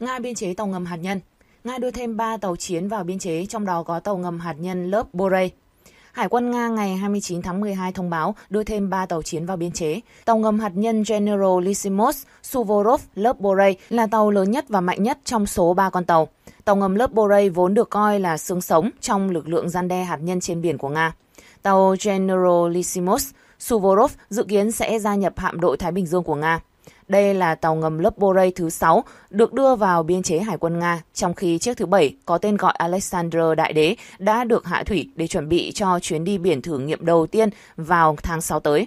Nga biên chế tàu ngầm hạt nhân. Nga đưa thêm 3 tàu chiến vào biên chế, trong đó có tàu ngầm hạt nhân lớp Borei. Hải quân Nga ngày 29 tháng 12 thông báo đưa thêm 3 tàu chiến vào biên chế. Tàu ngầm hạt nhân General Lysimos Suvorov lớp Borei là tàu lớn nhất và mạnh nhất trong số 3 con tàu. Tàu ngầm lớp Borei vốn được coi là xương sống trong lực lượng gian đe hạt nhân trên biển của Nga. Tàu General Lysimos Suvorov dự kiến sẽ gia nhập hạm đội Thái Bình Dương của Nga. Đây là tàu ngầm lớp Borei thứ 6 được đưa vào biên chế Hải quân Nga, trong khi chiếc thứ 7 có tên gọi Alexander Đại Đế đã được hạ thủy để chuẩn bị cho chuyến đi biển thử nghiệm đầu tiên vào tháng 6 tới.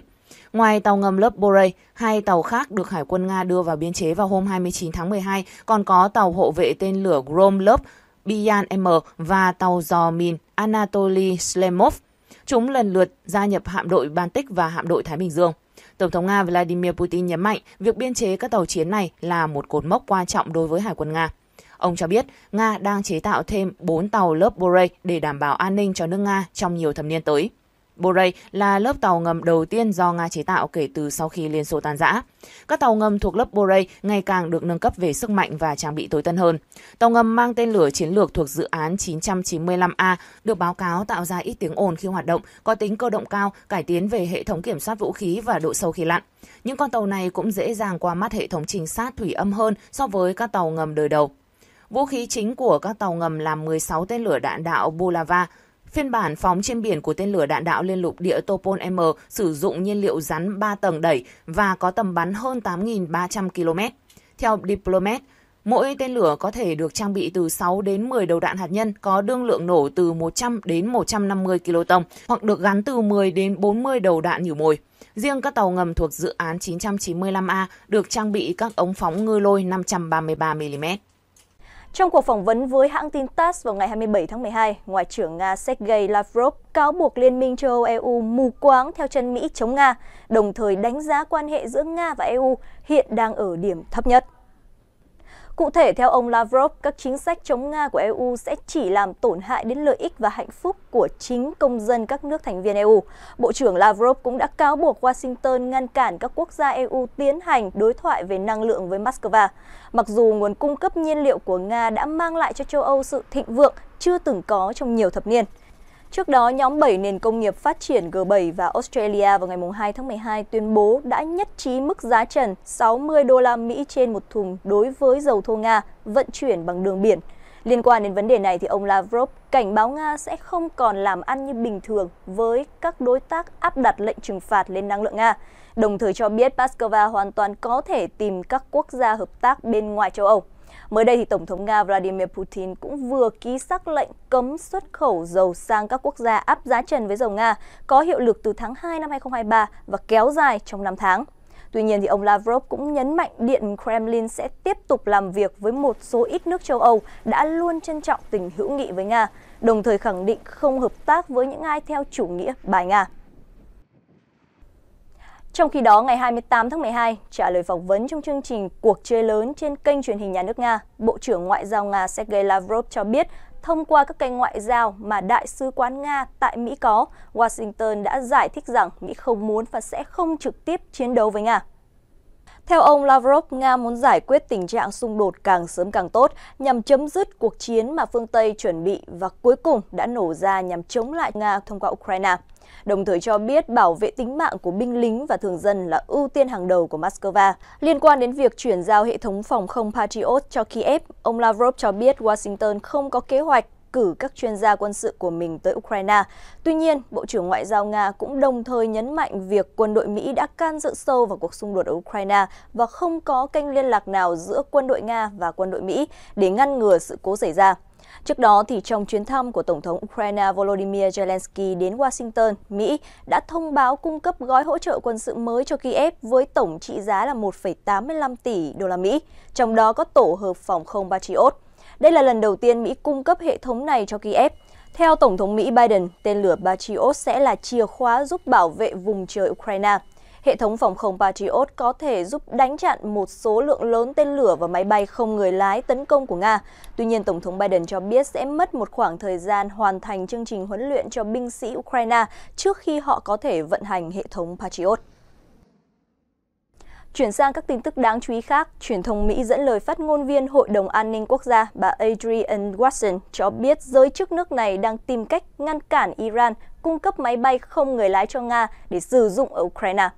Ngoài tàu ngầm lớp Borei, hai tàu khác được Hải quân Nga đưa vào biên chế vào hôm 29 tháng 12, còn có tàu hộ vệ tên lửa Grom lớp Bian M và tàu dò mìn Anatoly Slemov. Chúng lần lượt gia nhập hạm đội Baltic và hạm đội Thái Bình Dương. Tổng thống Nga Vladimir Putin nhấn mạnh việc biên chế các tàu chiến này là một cột mốc quan trọng đối với Hải quân Nga. Ông cho biết Nga đang chế tạo thêm 4 tàu lớp Borei để đảm bảo an ninh cho nước Nga trong nhiều thập niên tới. Borei là lớp tàu ngầm đầu tiên do Nga chế tạo kể từ sau khi Liên Xô tan rã. Các tàu ngầm thuộc lớp Borei ngày càng được nâng cấp về sức mạnh và trang bị tối tân hơn. Tàu ngầm mang tên lửa chiến lược thuộc dự án 995A được báo cáo tạo ra ít tiếng ồn khi hoạt động, có tính cơ động cao, cải tiến về hệ thống kiểm soát vũ khí và độ sâu khi lặn. Những con tàu này cũng dễ dàng qua mắt hệ thống trinh sát thủy âm hơn so với các tàu ngầm đời đầu. Vũ khí chính của các tàu ngầm là 16 tên lửa đạn đạo Bulava, Phiên bản phóng trên biển của tên lửa đạn đạo liên lục địa Topol M sử dụng nhiên liệu rắn 3 tầng đẩy và có tầm bắn hơn 8.300 km. Theo Diplomat, mỗi tên lửa có thể được trang bị từ 6 đến 10 đầu đạn hạt nhân có đương lượng nổ từ 100 đến 150 kiloton hoặc được gắn từ 10 đến 40 đầu đạn nhử mồi. Riêng các tàu ngầm thuộc dự án 995A được trang bị các ống phóng ngư lôi 533 mm. Trong cuộc phỏng vấn với hãng tin TASS vào ngày 27 tháng 12, Ngoại trưởng Nga Sergei Lavrov cáo buộc Liên minh châu Âu EU mù quáng theo chân Mỹ chống Nga, đồng thời đánh giá quan hệ giữa Nga và EU hiện đang ở điểm thấp nhất. Cụ thể, theo ông Lavrov, các chính sách chống Nga của EU sẽ chỉ làm tổn hại đến lợi ích và hạnh phúc của chính công dân các nước thành viên EU. Bộ trưởng Lavrov cũng đã cáo buộc Washington ngăn cản các quốc gia EU tiến hành đối thoại về năng lượng với Moscow. Mặc dù nguồn cung cấp nhiên liệu của Nga đã mang lại cho châu Âu sự thịnh vượng chưa từng có trong nhiều thập niên. Trước đó, nhóm 7 nền công nghiệp phát triển G7 và Australia vào ngày 2 tháng 12 tuyên bố đã nhất trí mức giá trần 60 đô la Mỹ trên một thùng đối với dầu thô Nga vận chuyển bằng đường biển. Liên quan đến vấn đề này thì ông Lavrov cảnh báo Nga sẽ không còn làm ăn như bình thường với các đối tác áp đặt lệnh trừng phạt lên năng lượng Nga, đồng thời cho biết Moscow hoàn toàn có thể tìm các quốc gia hợp tác bên ngoài châu Âu. Mới đây thì Tổng thống Nga Vladimir Putin cũng vừa ký sắc lệnh cấm xuất khẩu dầu sang các quốc gia áp giá trần với dầu Nga có hiệu lực từ tháng 2 năm 2023 và kéo dài trong 5 tháng. Tuy nhiên thì ông Lavrov cũng nhấn mạnh Điện Kremlin sẽ tiếp tục làm việc với một số ít nước châu Âu đã luôn trân trọng tình hữu nghị với Nga, đồng thời khẳng định không hợp tác với những ai theo chủ nghĩa bài Nga. Trong khi đó, ngày 28 tháng 12, trả lời phỏng vấn trong chương trình Cuộc chơi lớn trên kênh truyền hình nhà nước Nga, Bộ trưởng Ngoại giao Nga Sergei Lavrov cho biết thông qua các kênh ngoại giao mà Đại sứ quán Nga tại Mỹ có, Washington đã giải thích rằng Mỹ không muốn và sẽ không trực tiếp chiến đấu với Nga. Theo ông Lavrov, Nga muốn giải quyết tình trạng xung đột càng sớm càng tốt nhằm chấm dứt cuộc chiến mà phương Tây chuẩn bị và cuối cùng đã nổ ra nhằm chống lại Nga thông qua Ukraine đồng thời cho biết bảo vệ tính mạng của binh lính và thường dân là ưu tiên hàng đầu của Moscow. Liên quan đến việc chuyển giao hệ thống phòng không Patriot cho Kiev, ông Lavrov cho biết Washington không có kế hoạch cử các chuyên gia quân sự của mình tới Ukraine. Tuy nhiên, Bộ trưởng Ngoại giao Nga cũng đồng thời nhấn mạnh việc quân đội Mỹ đã can dự sâu vào cuộc xung đột ở Ukraine và không có kênh liên lạc nào giữa quân đội Nga và quân đội Mỹ để ngăn ngừa sự cố xảy ra. Trước đó, thì trong chuyến thăm của Tổng thống Ukraine Volodymyr Zelensky đến Washington, Mỹ đã thông báo cung cấp gói hỗ trợ quân sự mới cho Kiev với tổng trị giá là 1,85 tỷ đô la Mỹ, trong đó có tổ hợp phòng không Patriot. Đây là lần đầu tiên Mỹ cung cấp hệ thống này cho Kiev. Theo Tổng thống Mỹ Biden, tên lửa Patriot sẽ là chìa khóa giúp bảo vệ vùng trời Ukraine. Hệ thống phòng không Patriot có thể giúp đánh chặn một số lượng lớn tên lửa và máy bay không người lái tấn công của Nga. Tuy nhiên, Tổng thống Biden cho biết sẽ mất một khoảng thời gian hoàn thành chương trình huấn luyện cho binh sĩ Ukraine trước khi họ có thể vận hành hệ thống Patriot. Chuyển sang các tin tức đáng chú ý khác, truyền thông Mỹ dẫn lời phát ngôn viên Hội đồng An ninh Quốc gia bà Adrienne Watson cho biết giới chức nước này đang tìm cách ngăn cản Iran cung cấp máy bay không người lái cho Nga để sử dụng ở Ukraine.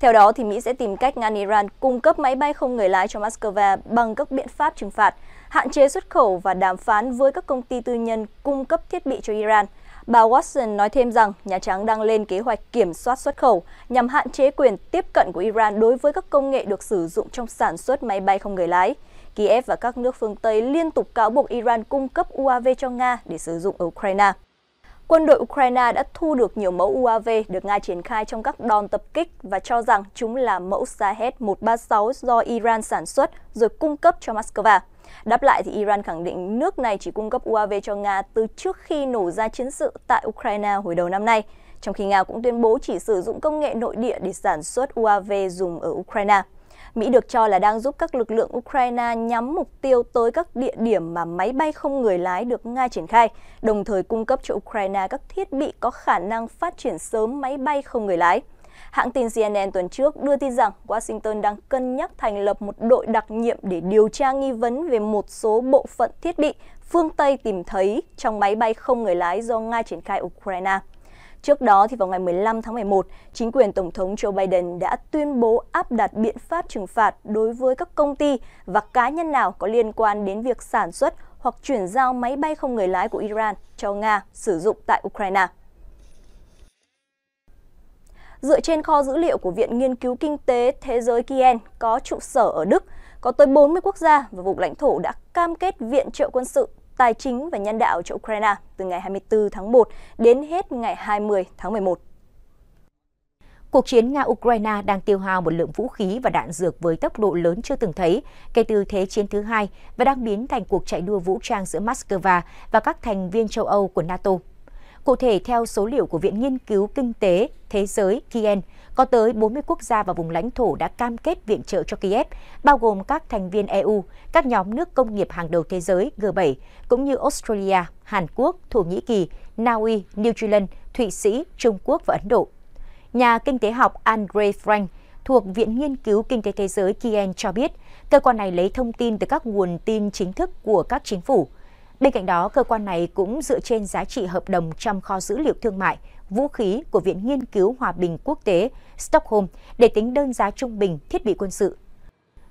Theo đó, thì Mỹ sẽ tìm cách ngăn Iran cung cấp máy bay không người lái cho Moscow bằng các biện pháp trừng phạt, hạn chế xuất khẩu và đàm phán với các công ty tư nhân cung cấp thiết bị cho Iran – Bà Watson nói thêm rằng Nhà Trắng đang lên kế hoạch kiểm soát xuất khẩu nhằm hạn chế quyền tiếp cận của Iran đối với các công nghệ được sử dụng trong sản xuất máy bay không người lái. Kiev và các nước phương Tây liên tục cáo buộc Iran cung cấp UAV cho Nga để sử dụng ở Ukraine. Quân đội Ukraine đã thu được nhiều mẫu UAV được Nga triển khai trong các đòn tập kích và cho rằng chúng là mẫu Shahed-136 do Iran sản xuất rồi cung cấp cho Moscow. Đáp lại thì Iran khẳng định nước này chỉ cung cấp UAV cho Nga từ trước khi nổ ra chiến sự tại Ukraine hồi đầu năm nay, trong khi Nga cũng tuyên bố chỉ sử dụng công nghệ nội địa để sản xuất UAV dùng ở Ukraine. Mỹ được cho là đang giúp các lực lượng Ukraine nhắm mục tiêu tới các địa điểm mà máy bay không người lái được Nga triển khai, đồng thời cung cấp cho Ukraine các thiết bị có khả năng phát triển sớm máy bay không người lái. Hãng tin CNN tuần trước đưa tin rằng Washington đang cân nhắc thành lập một đội đặc nhiệm để điều tra nghi vấn về một số bộ phận thiết bị phương Tây tìm thấy trong máy bay không người lái do Nga triển khai Ukraine. Trước đó, thì vào ngày 15 tháng 11, chính quyền Tổng thống Joe Biden đã tuyên bố áp đặt biện pháp trừng phạt đối với các công ty và cá nhân nào có liên quan đến việc sản xuất hoặc chuyển giao máy bay không người lái của Iran cho Nga sử dụng tại Ukraine. Dựa trên kho dữ liệu của Viện Nghiên cứu Kinh tế Thế giới Kien có trụ sở ở Đức, có tới 40 quốc gia và vùng lãnh thổ đã cam kết viện trợ quân sự, tài chính và nhân đạo cho Ukraine từ ngày 24 tháng 1 đến hết ngày 20 tháng 11. Cuộc chiến Nga-Ukraine đang tiêu hao một lượng vũ khí và đạn dược với tốc độ lớn chưa từng thấy kể từ Thế chiến thứ hai và đang biến thành cuộc chạy đua vũ trang giữa Moscow và các thành viên châu Âu của NATO. Cụ thể, theo số liệu của Viện Nghiên cứu Kinh tế Thế giới Kien, có tới 40 quốc gia và vùng lãnh thổ đã cam kết viện trợ cho Kiev, bao gồm các thành viên EU, các nhóm nước công nghiệp hàng đầu thế giới G7, cũng như Australia, Hàn Quốc, Thổ Nhĩ Kỳ, Na Uy, New Zealand, Thụy Sĩ, Trung Quốc và Ấn Độ. Nhà kinh tế học Andre Frank thuộc Viện Nghiên cứu Kinh tế Thế giới Kien cho biết, cơ quan này lấy thông tin từ các nguồn tin chính thức của các chính phủ – Bên cạnh đó, cơ quan này cũng dựa trên giá trị hợp đồng trong kho dữ liệu thương mại, vũ khí của Viện Nghiên cứu Hòa bình Quốc tế Stockholm để tính đơn giá trung bình thiết bị quân sự.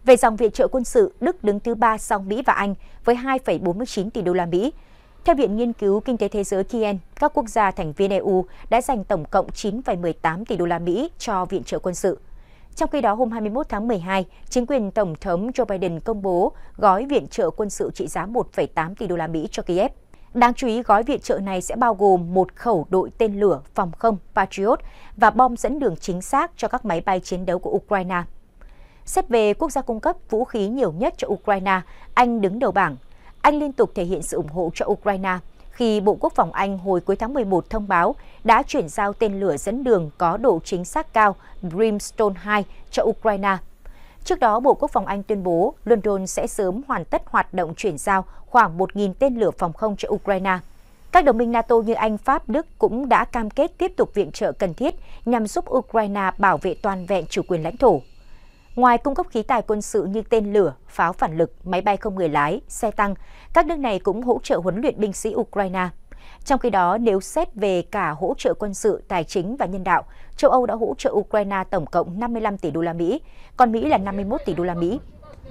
Về dòng viện trợ quân sự, Đức đứng thứ ba sau Mỹ và Anh với 2,49 tỷ đô la Mỹ. Theo Viện Nghiên cứu Kinh tế Thế giới Kien, các quốc gia thành viên EU đã dành tổng cộng 9,18 tỷ đô la Mỹ cho viện trợ quân sự. Trong khi đó, hôm 21 tháng 12, chính quyền Tổng thống Joe Biden công bố gói viện trợ quân sự trị giá 1,8 tỷ đô la Mỹ cho Kiev. Đáng chú ý, gói viện trợ này sẽ bao gồm một khẩu đội tên lửa phòng không Patriot và bom dẫn đường chính xác cho các máy bay chiến đấu của Ukraine. Xét về quốc gia cung cấp vũ khí nhiều nhất cho Ukraine, Anh đứng đầu bảng. Anh liên tục thể hiện sự ủng hộ cho Ukraine khi Bộ Quốc phòng Anh hồi cuối tháng 11 thông báo đã chuyển giao tên lửa dẫn đường có độ chính xác cao Brimstone 2 cho Ukraine. Trước đó, Bộ Quốc phòng Anh tuyên bố London sẽ sớm hoàn tất hoạt động chuyển giao khoảng 1.000 tên lửa phòng không cho Ukraine. Các đồng minh NATO như Anh, Pháp, Đức cũng đã cam kết tiếp tục viện trợ cần thiết nhằm giúp Ukraine bảo vệ toàn vẹn chủ quyền lãnh thổ. Ngoài cung cấp khí tài quân sự như tên lửa, pháo phản lực, máy bay không người lái, xe tăng, các nước này cũng hỗ trợ huấn luyện binh sĩ Ukraine. Trong khi đó, nếu xét về cả hỗ trợ quân sự, tài chính và nhân đạo, châu Âu đã hỗ trợ Ukraine tổng cộng 55 tỷ đô la Mỹ, còn Mỹ là 51 tỷ đô la Mỹ.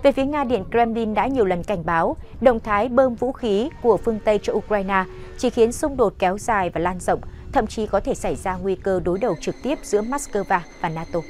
Về phía Nga, Điện Kremlin đã nhiều lần cảnh báo động thái bơm vũ khí của phương Tây cho Ukraine chỉ khiến xung đột kéo dài và lan rộng, thậm chí có thể xảy ra nguy cơ đối đầu trực tiếp giữa Moscow và NATO.